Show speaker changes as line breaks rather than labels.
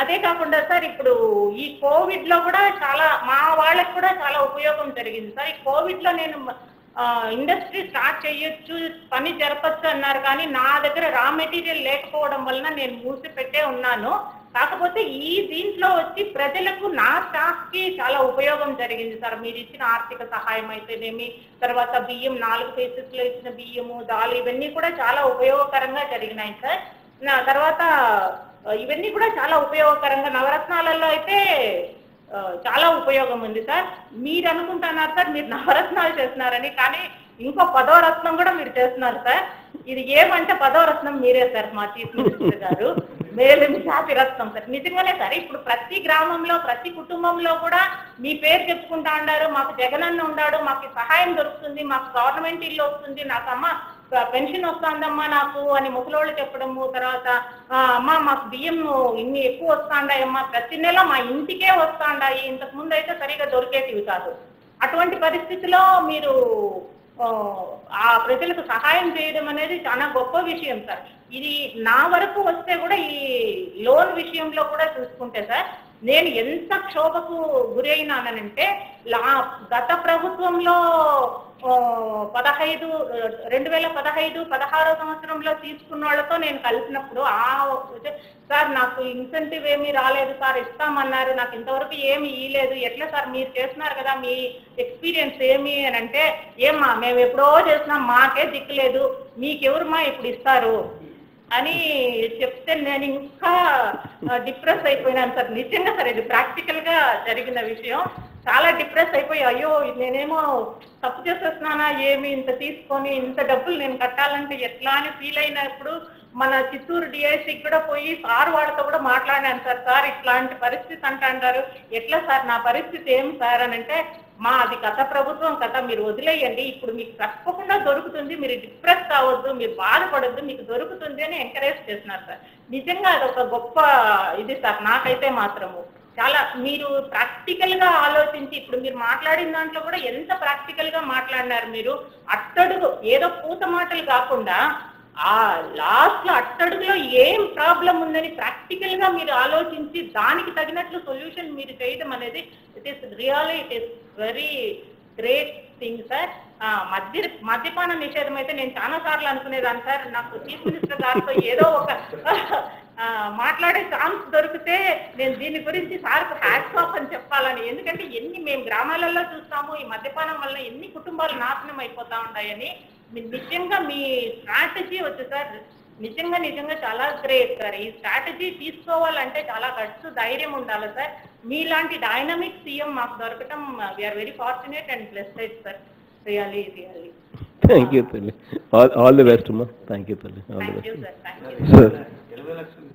అదే కాకుండా సార్ ఇప్పుడు ఈ కోవిడ్లో కూడా చాలా మా వాళ్ళకి కూడా చాలా ఉపయోగం జరిగింది సార్. ఈ కోవిడ్లో నేను ఇండస్ట్రీ స్టార్ట్ చేయొచ్చు పని జరపచ్చు అన్నారు కానీ నా దగ్గర రా మెటీరియల్ లేకపోవడం వలన నేను మూసిపెట్టే ఉన్నాను. కాకపోతే ఈ దీంట్లో వచ్చి ప్రజలకు నా స్టాఫ్కి చాలా ఉపయోగం జరిగింది సార్. మీరు ఇచ్చిన ఆర్థిక సహాయం అయితేనేమి తర్వాత బియ్యం నాలుగు ఫేసెస్లో ఇచ్చిన బియ్యము దాలు ఇవన్నీ కూడా చాలా ఉపయోగకరంగా జరిగినాయి సార్. తర్వాత ఇవన్నీ కూడా చాలా ఉపయోగకరంగా నవరత్నాలలో అయితే చాలా ఉపయోగం ఉంది సార్. మీరు అనుకుంటున్నారు సార్ మీరు నవరత్నాలు చేస్తున్నారని కానీ ఇంకో పదో రత్నం కూడా మీరు చేస్తున్నారు సార్. ఇది ఏమంటే పదో రత్నం మీరే సార్ మా చీఫ్ మినిస్టర్ గారు. మేలిమి జాతి రత్నం సార్. నిజంగానే సార్ ఇప్పుడు ప్రతి గ్రామంలో ప్రతి కుటుంబంలో కూడా మీ పేరు చెప్పుకుంటా ఉండారు మాకు జగనన్న ఉన్నాడు మాకు సహాయం దొరుకుతుంది మాకు గవర్నమెంట్ ఇల్లు వస్తుంది నాకు అమ్మ పెన్షన్ వస్తుందమ్మా నాకు అని ముసలోళ్ళు చెప్పడము తర్వాత అమ్మా అమ్మ మాకు బియ్యం ఇన్ని ఎక్కువ వస్తాండాయమ్మా. ప్రతి నెల మా ఇంటికే వస్తాండాయి. ఇంతకు ముందు అయితే సరిగా దొరికేటివి కాదు. అటువంటి పరిస్థితిలో మీరు ఆ ప్రజలకు సహాయం చేయడం అనేది చాలా గొప్ప విషయం సార్. ఇది నా వరకు వస్తే కూడా ఈ లోన్ విషయంలో కూడా చూసుకుంటే సార్ నేను ఎంత క్షోభకు గురైనానంటే లా గత ప్రభుత్వంలో పదహైదు రెండు వేల పదహైదు పదహారో సంవత్సరంలో తీసుకున్న వాళ్ళతో నేను కలిసినప్పుడు ఆ సార్ నాకు ఇన్సెంటివ్ ఏమీ రాలేదు సార్ ఇస్తామన్నారు. నాకు ఇంతవరకు ఏమి ఇయ్యలేదు. ఎట్లా సార్ మీరు చేస్తున్నారు కదా మీ ఎక్స్పీరియన్స్ ఏమి అని అంటే ఏమ్మా మేము ఎప్పుడో చేసినాం మాకే దిక్కులేదు. మీకెవరుమా ఇప్పుడు ఇస్తారు? అని చెప్తే నేను ఇంకా డిప్రెస్ అయిపోయినాను సార్. నిజంగా సార్ ఇది ప్రాక్టికల్గా జరిగిన విషయం. చాలా డిప్రెస్ అయిపోయి అయ్యో నేనేమో తప్పు చేసేస్తున్నానా ఏమి ఇంత తీసుకొని ఇంత డబ్బులు నేను కట్టాలంటే ఎట్లా అని ఫీల్ అయినప్పుడు మన చిత్తూరు డిఐసికి కూడా పోయి సార్ వాళ్ళతో కూడా మాట్లాడాను సార్. సార్ ఇట్లాంటి పరిస్థితి అంటారు ఎట్లా సార్? నా పరిస్థితి ఏం సార్? అని అంటే మా అది గత ప్రభుత్వం కథ మీరు వదిలేయండి. ఇప్పుడు మీకు తప్పకుండా దొరుకుతుంది మీరు డిప్రెస్ కావద్దు మీరు బాధపడద్దు మీకు దొరుకుతుంది అని ఎంకరేజ్ చేస్తున్నారు సార్. నిజంగా అది ఒక గొప్ప ఇది సార్ నాకైతే మాత్రము. చాలా మీరు ప్రాక్టికల్గా ఆలోచించి ఇప్పుడు మీరు మాట్లాడిన దాంట్లో కూడా ఎంత ప్రాక్టికల్గా మాట్లాడినారు మీరు? అట్టడుగు ఏదో పూత మాటలు కాకుండా ఆ లాస్ట్లో అట్టడుగులో ఏం ప్రాబ్లం ఉందని ప్రాక్టికల్గా మీరు ఆలోచించి దానికి తగినట్లు సొల్యూషన్ మీరు చేయడం అనేది it is really it is very great thing sir మద్య మద్యపాన నిషేధం అయితే నేను చాలా సార్లు అనుకునేదాన్ని సార్ నాకు చీఫ్ మినిస్టర్ గారితో ఏదో ఒక మాట్లాడే ఛాన్స్ దొరికితే నేను దీని గురించి సార్కు హ్యాట్స్ ఆఫ్ అని చెప్పాలని. ఎందుకంటే ఎన్ని మేము గ్రామాలలో చూస్తాము ఈ మద్యపానం వల్ల ఎన్ని కుటుంబాలు నాశనం అయిపోతా ఉన్నాయని నిజంగా మీ స్ట్రాటజీ వచ్చి సార్. నిజంగా నిజంగా చాలా గ్రేట్ సార్. ఈ స్ట్రాటజీ తీసుకోవాలంటే చాలా గట్స్ ధైర్యం ఉండాలి సార్. మీలాంటి డైనమిక్ సీఎం మాకు దొరకటం we are very fortunate and blessed sir. Really really
thank you తల్లి ఆల్ ఆల్ ది బెస్ట్ అమ్మా థ్యాంక్ యూ తల్లి all the
thank you
best
sir